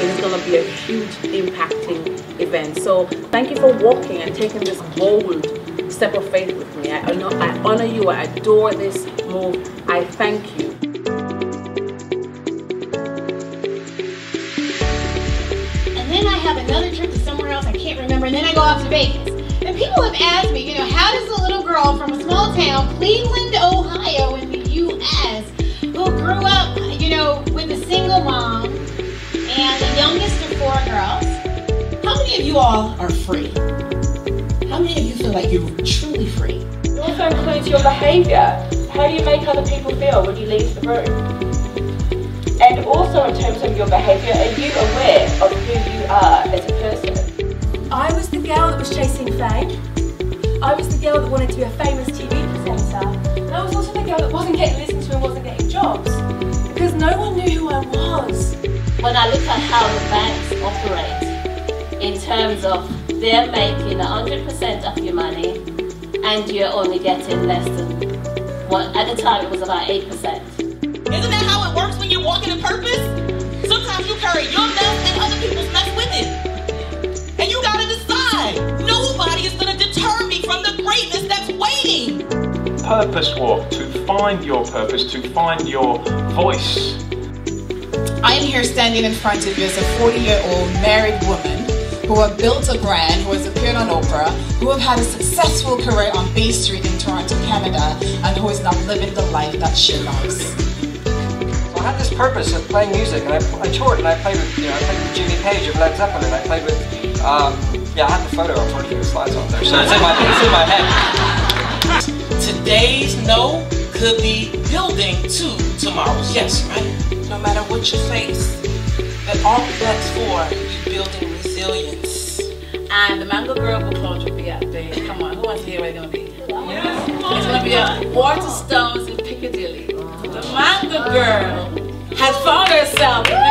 is going to be a huge impacting event. So thank you for walking and taking this bold step of faith with me. I, know, I honor you. I adore this move. I thank you. And then I have another trip to somewhere else I can't remember, and then I go off to Vegas. And people have asked me, you know, how does a little girl from a small town, Cleveland, Ohio, in the you all are free? How many of you feel like you're truly free? It also includes your behaviour. How do you make other people feel when you leave the room? And also in terms of your behaviour, are you aware of who you are as a person? I was the girl that was chasing fame. I was the girl that wanted to be a famous TV presenter. And I was also the girl that wasn't getting listened to and wasn't getting jobs. Because no one knew who I was. When I look at how the banks operate in terms of they're making 100% of your money and you're only getting less than what at the time it was about 8%. Isn't that how it works when you're walking in purpose? Sometimes you carry your mess and other people's mess with it. And you gotta decide. Nobody is gonna deter me from the greatness that's waiting. Purpose walk to find your purpose, to find your voice. I am here standing in front of you as a 40 year old married woman who have built a brand, who has appeared on Oprah, who have had a successful career on Bay Street in Toronto, Canada, and who is now living the life that she loves. So I had this purpose of playing music, and I, I toured, and I played with, you know, I played with Jimmy Page of Led Zeppelin, I played with, um, yeah, I had the photo, of unfortunately, the slides on there, so it's in my, it's in my head. Today's no could be building to tomorrow's yes, right? No matter what you face, that all that's for you building resilience. And the Mango Girl book launch will be at the, come on, who wants to hear where it's going to be? It's going to be at Waterstones in Piccadilly. The Mango Girl has found herself.